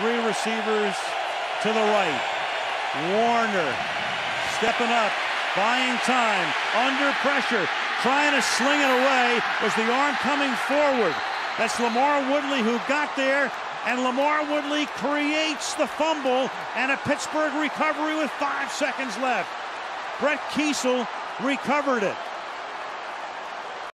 three receivers to the right. Warner stepping up, buying time, under pressure, trying to sling it away. Was the arm coming forward? That's LaMarr Woodley who got there, and LaMarr Woodley creates the fumble and a Pittsburgh recovery with five seconds left. Brett Keisel recovered it.